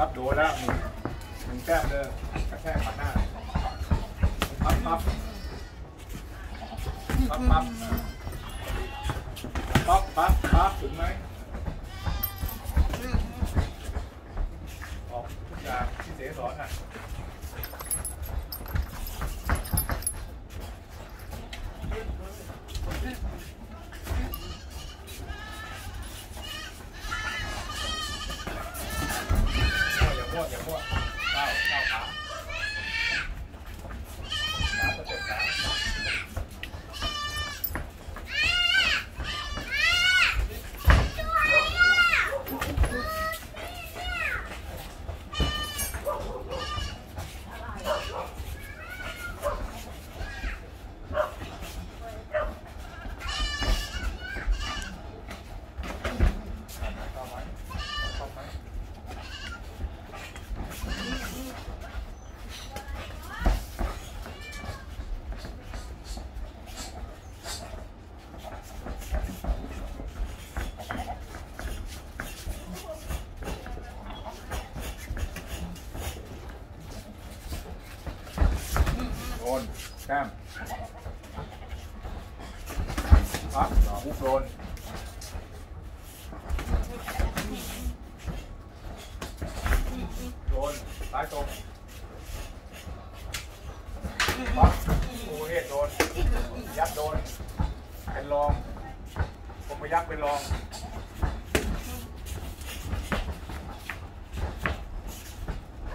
ครับโดนแล้วหนึ่งหนึ่งแต้มเลยกระแทกขาหน้าปั๊บปั๊บปั๊บปั๊บปั๊บปั๊บปั๊บถึงไหมออกทุกอย่างที่เสสอนอะ อย่ามั่วอย่ามั่วก้าวก้าวขาขาสเต็ปขาเข้า โดนแก้มปั๊บต่อฮุกโดนโดนซ้ายตรงปั๊บโอเฮดโดน ยัดโดน เป็นรองผมไปยักเป็นรอง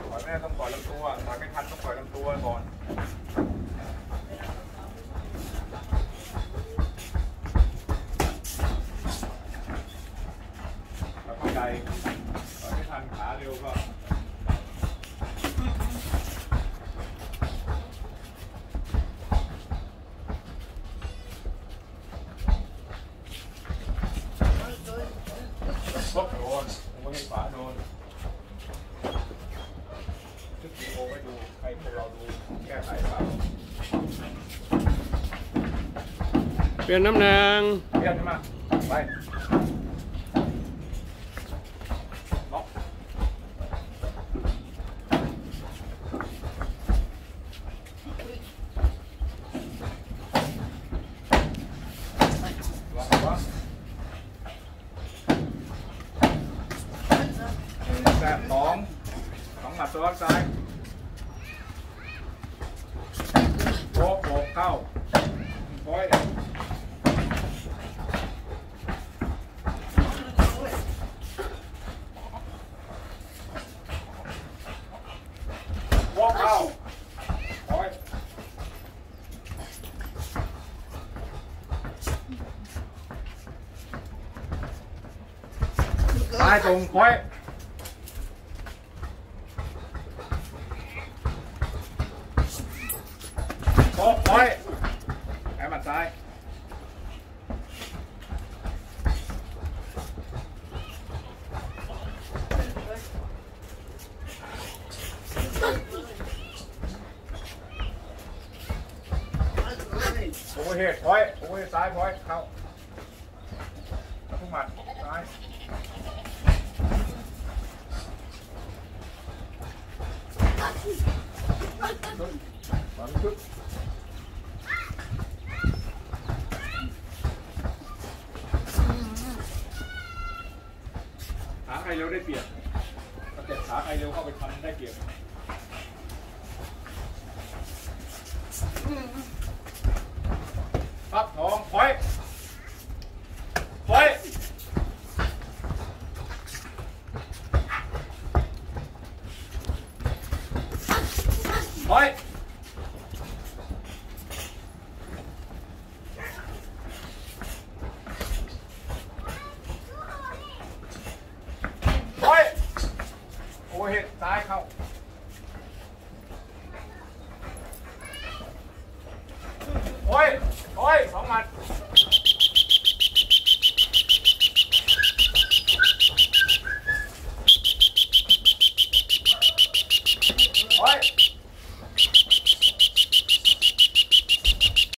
ปล่อยแม่ต้องปล่อยลำตัวปล่อยไม่ทันต้องปล่อยลำตัวก่อน ใจปล่อยไม่ทันขาเร็วก็ปุ๊บโดนผมให้ฝาโดนชุดสีโอไว้ดูให้พวกเราดูแก้ไขเปล่าเปลี่ยนน้ำหนังเรียนมาไป ซ้อนซ้ายโบกโบกเข้าโอ้ย วอกเข้าโอ้ยซ้ายตรงโอ้ย một thôi cái mặt trái Over here, point. Over here, side point. Out. Không mặt. Side. Bắn chút. รเร็วได้เปรียบถ้าเจ็บขาใครเร็วเข้าไปทำได้เปรียบปั๊บทองพอยพอยพอยพอยโอ้เห็ดซ้ายเข้า โอ้ยโอ้ยสองหมัด